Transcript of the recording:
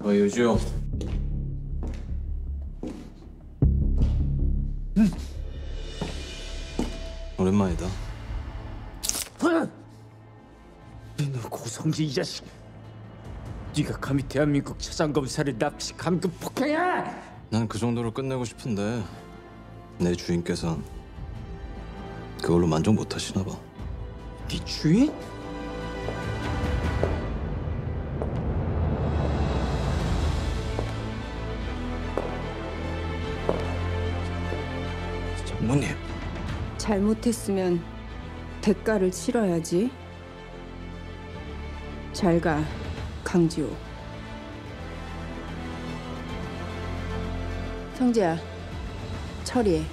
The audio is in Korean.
어, 유지호. 오랜만이다. 너 고성지 이 자식. 네가 감히 대한민국 차장검사를 납치 감금 폭행해? 난 그 정도로 끝내고 싶은데 내 주인께선 그걸로 만족 못 하시나 봐. 네 주인? 장모님. 잘못했으면 대가를 치러야지. 잘 가, 강지호. 성재야, 처리해.